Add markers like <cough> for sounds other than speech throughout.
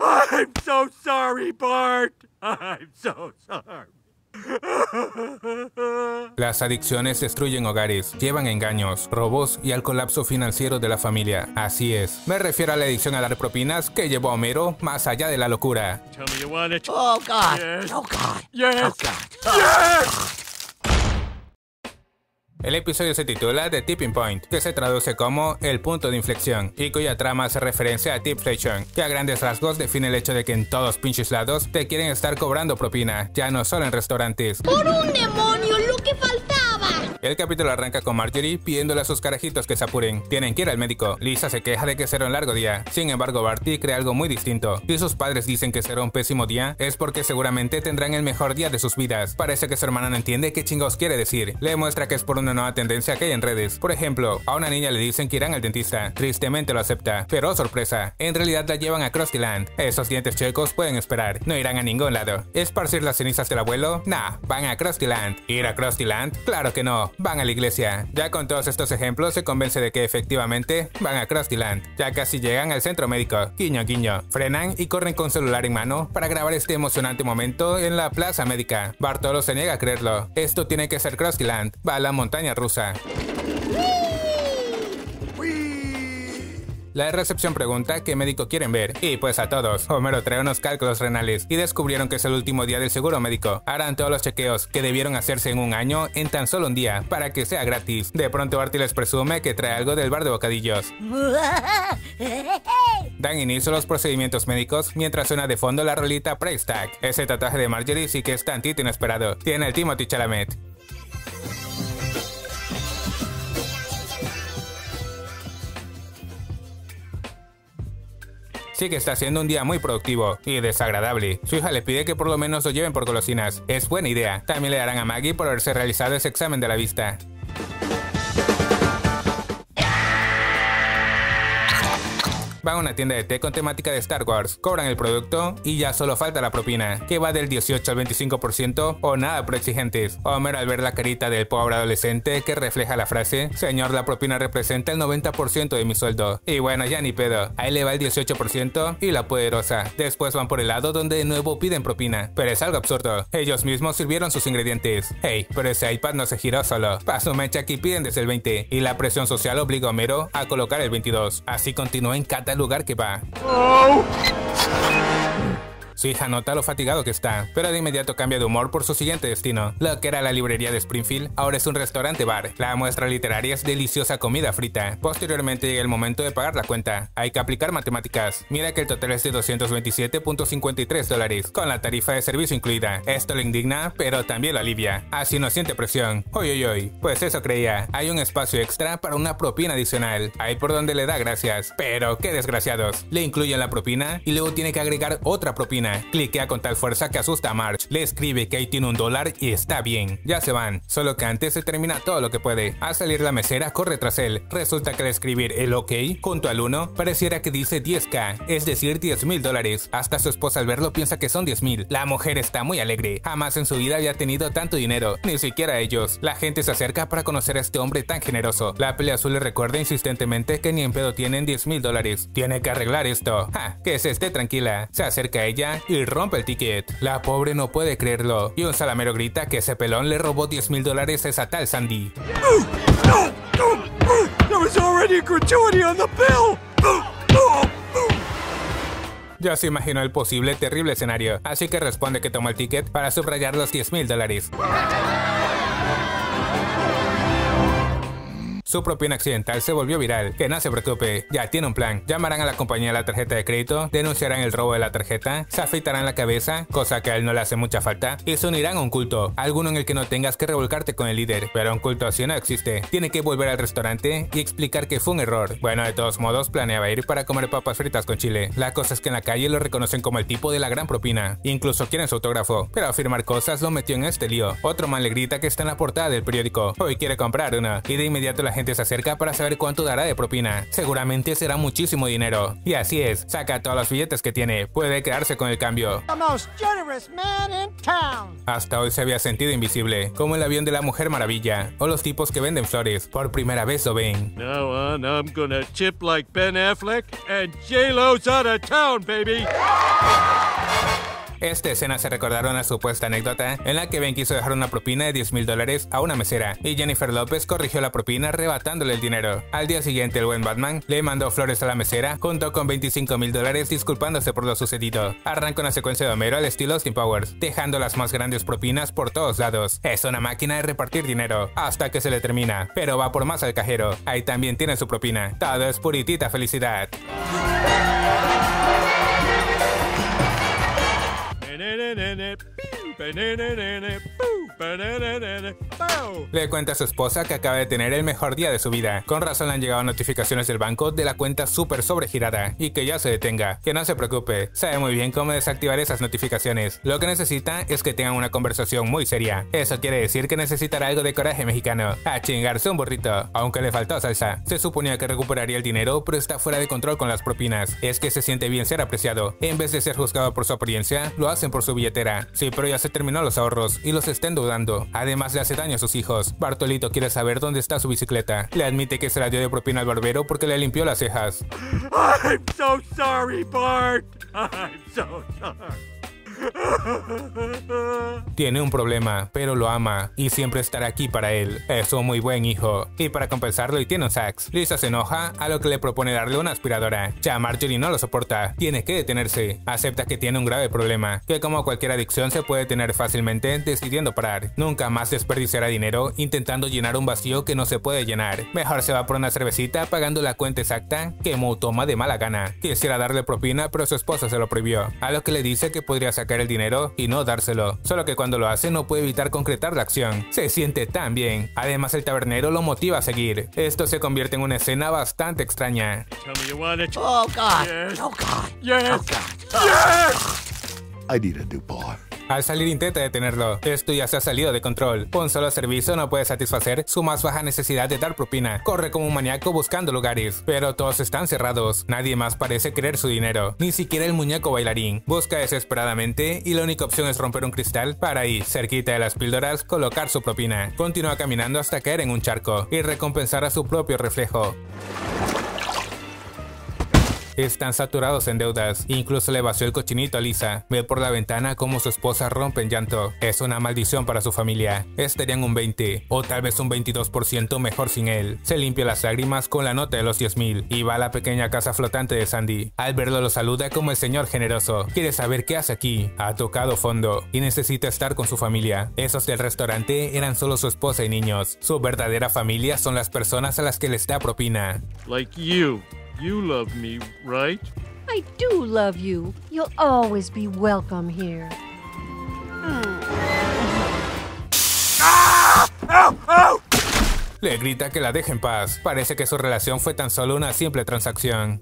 I'm so sorry, Bart. I'm so sorry. Las adicciones destruyen hogares, llevan a engaños, robos y al colapso financiero de la familia. Así es, me refiero a la adicción a dar propinas que llevó a Homero más allá de la locura. Tell me you want it. Oh, God. Yes. Oh, God. Yes. Oh, God. Yes. El episodio se titula The Tipping Point, que se traduce como El punto de inflexión, y cuya trama hace referencia a tipflation, que a grandes rasgos define el hecho de que en todos pinches lados te quieren estar cobrando propina, ya no solo en restaurantes. ¡Por un demonio, lo que faltaba! El capítulo arranca con Marjorie pidiéndole a sus carajitos que se apuren. Tienen que ir al médico. Lisa se queja de que será un largo día. Sin embargo, Barty cree algo muy distinto. Si sus padres dicen que será un pésimo día, es porque seguramente tendrán el mejor día de sus vidas. Parece que su hermana no entiende qué chingos quiere decir. Le muestra que es por una nueva tendencia que hay en redes. Por ejemplo, a una niña le dicen que irán al dentista. Tristemente lo acepta. Pero sorpresa, en realidad la llevan a Krusty Land. Esos dientes checos pueden esperar. No irán a ningún lado. ¿Esparcir las cenizas del abuelo? Nah, van a Krusty Land. ¿Ir a Krusty Land? Claro que no. Van a la iglesia. Ya con todos estos ejemplos se convence de que efectivamente van a Krusty Land. Ya casi llegan al centro médico. Guiño, guiño. Frenan y corren con celular en mano para grabar este emocionante momento en la plaza médica. Bartolo se niega a creerlo. Esto tiene que ser Krusty Land. Va a la montaña rusa. La recepción pregunta qué médico quieren ver, y pues a todos. Homero trae unos cálculos renales y descubrieron que es el último día del seguro médico. Harán todos los chequeos que debieron hacerse en un año en tan solo un día, para que sea gratis. De pronto Barty les presume que trae algo del bar de bocadillos. <laughs> Dan inicio a los procedimientos médicos mientras suena de fondo la rolita Price Tag. Ese tatuaje de Marjorie sí que es tantito inesperado. Tiene el Timothy Chalamet. Que está siendo un día muy productivo y desagradable. Su hija le pide que por lo menos lo lleven por golosinas. Es buena idea. También le darán a Maggie por haberse realizado ese examen de la vista. Van a una tienda de té con temática de Star Wars, cobran el producto y ya solo falta la propina, que va del 18 al 25% o nada por exigentes. Homer al ver la carita del pobre adolescente que refleja la frase, señor la propina representa el 90% de mi sueldo. Y bueno, ya ni pedo, ahí le va el 18% y la poderosa. Después van por el lado donde de nuevo piden propina, pero es algo absurdo. Ellos mismos sirvieron sus ingredientes. Hey, pero ese iPad no se giró solo. Paso mecha aquí piden desde el 20 y la presión social obliga a Homero a colocar el 22. Así continúa en cada lugar que va. Su hija nota lo fatigado que está, pero de inmediato cambia de humor por su siguiente destino. Lo que era la librería de Springfield ahora es un restaurante bar. La muestra literaria es deliciosa comida frita. Posteriormente llega el momento de pagar la cuenta. Hay que aplicar matemáticas. Mira que el total es de 227.53 dólares, con la tarifa de servicio incluida. Esto lo indigna, pero también lo alivia. Así no siente presión. Uy, uy, uy. Pues eso creía. Hay un espacio extra para una propina adicional. Ahí por donde le da gracias. Pero qué desgraciados. Le incluyen la propina y luego tiene que agregar otra propina. Cliquea con tal fuerza que asusta a Marge. Le escribe que ahí tiene un dólar y está bien. Ya se van. Solo que antes se termina todo lo que puede. Al salir la mesera corre tras él. Resulta que al escribir el OK junto al 1 pareciera que dice 10k, es decir 10 mil dólares. Hasta su esposa al verlo piensa que son 10 mil. La mujer está muy alegre. Jamás en su vida había tenido tanto dinero. Ni siquiera ellos. La gente se acerca para conocer a este hombre tan generoso. La pelea azul le recuerda insistentemente que ni en pedo tienen 10 mil dólares. Tiene que arreglar esto. Ja, que se esté tranquila. Se acerca a ella y rompe el ticket. La pobre no puede creerlo, y un salamero grita que ese pelón le robó 10 mil dólares a esa tal Sandy. There was already a gratuity on the bill. Ya se imaginó el posible terrible escenario, así que responde que tomó el ticket para subrayar los 10 mil dólares. Su propina accidental se volvió viral. Que no se preocupe, ya tiene un plan. Llamarán a la compañía de la tarjeta de crédito, denunciarán el robo de la tarjeta, se afeitarán la cabeza, cosa que a él no le hace mucha falta, y se unirán a un culto, alguno en el que no tengas que revolcarte con el líder. Pero un culto así no existe. Tiene que volver al restaurante y explicar que fue un error. Bueno, de todos modos, planeaba ir para comer papas fritas con chile. La cosa es que en la calle lo reconocen como el tipo de la gran propina. Incluso quieren su autógrafo, pero afirmar cosas lo metió en este lío. Otro man le grita que está en la portada del periódico. Hoy quiere comprar una, y de inmediato la gente agente se acerca para saber cuánto dará de propina. Seguramente será muchísimo dinero. Y así es, saca todos los billetes que tiene, puede quedarse con el cambio. Hasta hoy se había sentido invisible, como el avión de la Mujer Maravilla, o los tipos que venden flores, por primera vez lo ven. Now on, I'm gonna chip like Ben Affleck, and J-Lo's out of town, baby! Esta escena se recordaron una supuesta anécdota en la que Ben quiso dejar una propina de 10 mil dólares a una mesera y Jennifer López corrigió la propina arrebatándole el dinero. Al día siguiente el buen Batman le mandó flores a la mesera junto con 25 mil dólares disculpándose por lo sucedido. Arranca una secuencia de Homero al estilo Austin Powers, dejando las más grandes propinas por todos lados. Es una máquina de repartir dinero hasta que se le termina, pero va por más al cajero. Ahí también tiene su propina. Todo es puritita felicidad. Boop. Le cuenta a su esposa que acaba de tener el mejor día de su vida. Con razón le han llegado notificaciones del banco de la cuenta súper sobregirada y que ya se detenga. Que no se preocupe, sabe muy bien cómo desactivar esas notificaciones. Lo que necesita es que tengan una conversación muy seria. Eso quiere decir que necesitará algo de coraje mexicano. A chingarse un burrito, aunque le faltó salsa. Se suponía que recuperaría el dinero, pero está fuera de control con las propinas. Es que se siente bien ser apreciado. En vez de ser juzgado por su apariencia, lo hacen por su billetera. Sí, pero ya se terminó los ahorros y los está Además le hace daño a sus hijos. Bartolito quiere saber dónde está su bicicleta. Le admite que se la dio de propina al barbero porque le limpió las cejas. <laughs> I'm so sorry, Bart! <laughs> I'm so sorry. Tiene un problema, pero lo ama y siempre estará aquí para él. Es un muy buen hijo. Y para compensarlo y tiene un sax. Lisa se enoja a lo que le propone darle una aspiradora. Ya Marjorie no lo soporta. Tiene que detenerse. Acepta que tiene un grave problema, que como cualquier adicción se puede tener fácilmente decidiendo parar. Nunca más desperdiciará dinero intentando llenar un vacío que no se puede llenar. Mejor se va por una cervecita pagando la cuenta exacta que Mo toma de mala gana. Quisiera darle propina, pero su esposa se lo prohibió. A lo que le dice que podría sacar el dinero y no dárselo. Solo que cuando lo hace no puede evitar concretar la acción. Se siente tan bien. Además el tabernero lo motiva a seguir. Esto se convierte en una escena bastante extraña. Tell me you want it. Oh God! Yes. Oh God! Yes. Oh God! Yes! I need a new boy. Al salir intenta detenerlo. Esto ya se ha salido de control. Un solo servicio no puede satisfacer su más baja necesidad de dar propina. Corre como un maníaco buscando lugares, pero todos están cerrados. Nadie más parece querer su dinero, ni siquiera el muñeco bailarín. Busca desesperadamente y la única opción es romper un cristal para ahí, cerquita de las píldoras, colocar su propina. Continúa caminando hasta caer en un charco y recompensar a su propio reflejo. Están saturados en deudas. Incluso le vació el cochinito a Lisa. Ve por la ventana cómo su esposa rompe en llanto. Es una maldición para su familia. Estarían un 20 o tal vez un 22% mejor sin él. Se limpia las lágrimas con la nota de los 10.000 y va a la pequeña casa flotante de Sandy. Al verlo lo saluda como el señor generoso. Quiere saber qué hace aquí. Ha tocado fondo y necesita estar con su familia. Esos del restaurante eran solo su esposa y niños. Su verdadera familia son las personas a las que les da propina. Like you. You love me, right? I do love you. You'll always be welcome here. Le grita que la deje en paz. Parece que su relación fue tan solo una simple transacción.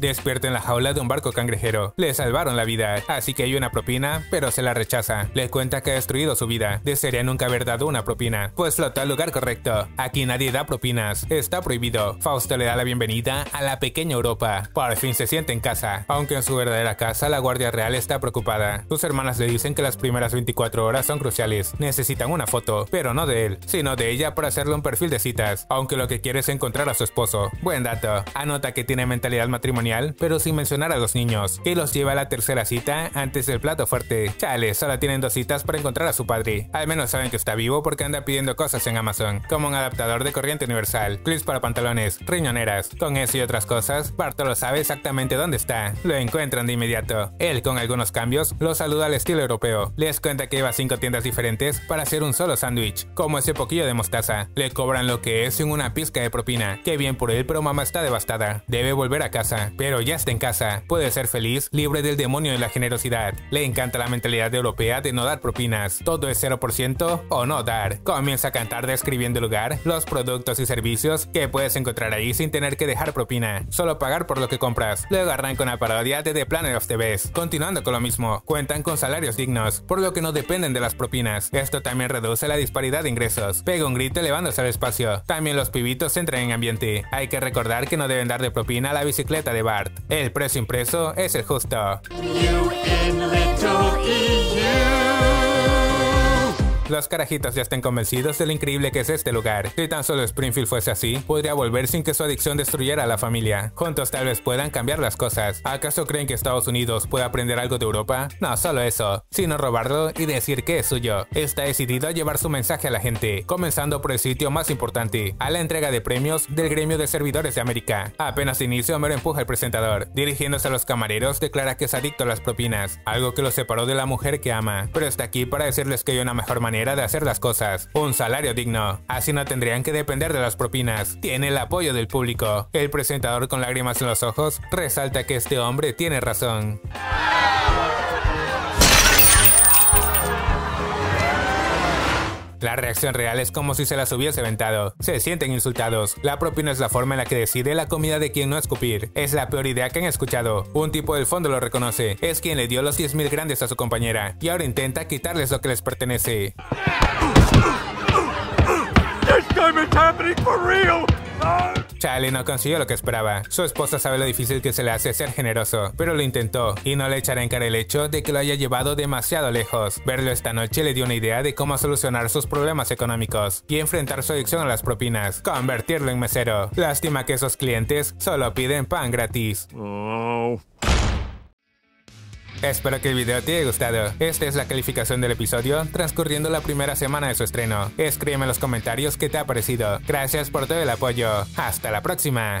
Despierta en la jaula de un barco cangrejero. Le salvaron la vida, así que hay una propina, pero se la rechaza. Le cuenta que ha destruido su vida. Desearía nunca haber dado una propina, pues flota al lugar correcto. Aquí nadie da propinas, está prohibido. Fausto le da la bienvenida a la pequeña Europa. Por fin se siente en casa, aunque en su verdadera casa la Guardia Real está preocupada. Sus hermanas le dicen que las primeras 24 horas son cruciales. Necesitan una foto, pero no de él, sino de ella para hacerle un perfil de citas, aunque lo que quiere es encontrar a su esposo. Buen dato. Anota que tiene mentalidad matrimonial pero sin mencionar a los niños, y los lleva a la tercera cita antes del plato fuerte. Chale, solo tienen dos citas para encontrar a su padre. Al menos saben que está vivo porque anda pidiendo cosas en Amazon, como un adaptador de corriente universal, clips para pantalones, riñoneras. Con eso y otras cosas, Bartolo sabe exactamente dónde está. Lo encuentran de inmediato. Él, con algunos cambios, lo saluda al estilo europeo. Les cuenta que lleva cinco tiendas diferentes para hacer un solo sándwich, como ese poquillo de mostaza. Le cobran lo que es en una pizca de propina. Qué bien por él, pero mamá está devastada. Debe volver a casa, pero ya está en casa. Puede ser feliz, libre del demonio de la generosidad. Le encanta la mentalidad europea de no dar propinas. Todo es 0% o no dar. Comienza a cantar describiendo el lugar, los productos y servicios que puedes encontrar ahí sin tener que dejar propina. Solo pagar por lo que compras. Luego arranca una parodia de The Planet of the Best. Continuando con lo mismo, cuentan con salarios dignos, por lo que no dependen de las propinas. Esto también reduce la disparidad de ingresos. Pega un grito elevándose al espacio. También los pibitos entran en ambiente. Hay que recordar que no deben dar de propina a la bicicleta de El precio impreso es el justo. Los carajitos ya están convencidos de lo increíble que es este lugar. Si tan solo Springfield fuese así, podría volver sin que su adicción destruyera a la familia. Juntos tal vez puedan cambiar las cosas. ¿Acaso creen que Estados Unidos puede aprender algo de Europa? No solo eso, sino robarlo y decir que es suyo. Está decidido a llevar su mensaje a la gente, comenzando por el sitio más importante, a la entrega de premios del gremio de servidores de América. Apenas inicio, Homero empuja al presentador. Dirigiéndose a los camareros, declara que es adicto a las propinas, algo que lo separó de la mujer que ama, pero está aquí para decirles que hay una mejor manera de hacer las cosas, un salario digno. Así no tendrían que depender de las propinas. Tiene el apoyo del público. El presentador con lágrimas en los ojos resalta que este hombre tiene razón. La reacción real es como si se las hubiese aventado. Se sienten insultados. La propina es la forma en la que decide la comida de quien no escupir. Es la peor idea que han escuchado. Un tipo del fondo lo reconoce. Es quien le dio los 10.000 grandes a su compañera y ahora intenta quitarles lo que les pertenece. Charlie no consiguió lo que esperaba. Su esposa sabe lo difícil que se le hace ser generoso, pero lo intentó y no le echará en cara el hecho de que lo haya llevado demasiado lejos. Verlo esta noche le dio una idea de cómo solucionar sus problemas económicos y enfrentar su adicción a las propinas, convertirlo en mesero. Lástima que esos clientes solo piden pan gratis. Oh. Espero que el video te haya gustado. Esta es la calificación del episodio transcurriendo la primera semana de su estreno. Escríbeme en los comentarios qué te ha parecido. Gracias por todo el apoyo. Hasta la próxima.